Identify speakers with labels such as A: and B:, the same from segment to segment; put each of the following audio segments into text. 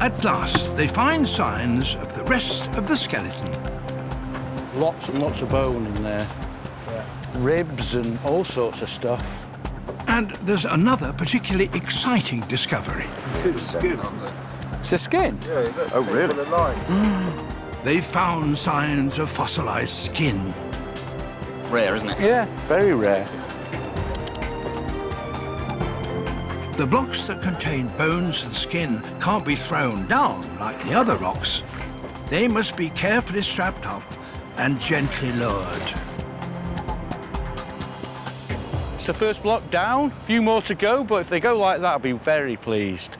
A: At last, they find signs of the rest of the skeleton.
B: Lots and lots of bone in there. Ribs and all sorts of stuff.
A: And there's another particularly exciting discovery.
B: It's the skin.
C: Oh, really?
A: They've found signs of fossilized skin.
D: Rare, isn't it?
B: Yeah, very rare.
A: The blocks that contain bones and skin can't be thrown down like the other rocks. They must be carefully strapped up and gently lowered.
B: It's the first block down. A few more to go, but if they go like that, I'll be very pleased.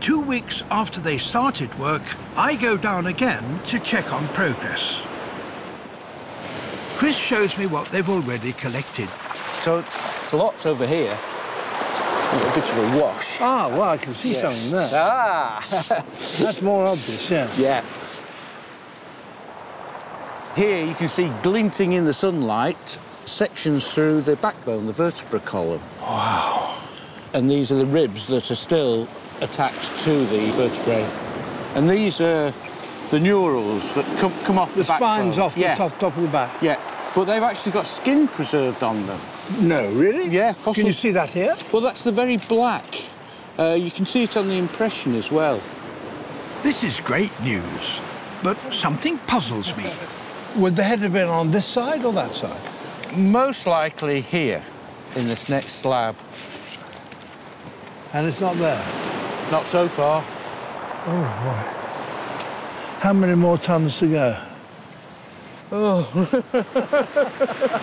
A: Two weeks after they started work, I go down again to check on progress. Chris shows me what they've already collected.
B: So, lots over here. A bit of a wash.
E: Ah, well, I can see something there.
B: Ah!
E: That's more obvious, yeah.
B: yeah. Here you can see glinting in the sunlight sections through the backbone, the vertebral column. Wow. And these are the ribs that are still attached to the vertebrae. And these are the neurals that come, come off
E: The,
B: the,
E: spine's
B: backbone.
E: off the
B: yeah.
E: top, top of the back.
B: Yeah, but they've actually got skin preserved on them.
E: No, really?
B: Yeah,
E: Can you see that here?
B: Well, that's the very black. Uh, you can see it on the impression as well.
A: This is great news, but something puzzles me.
E: Would the head have been on this side or that side?
B: Most likely here, in this next slab.
E: And it's not there.
B: Not so far. Oh, boy.
E: How many more tons to go? Oh.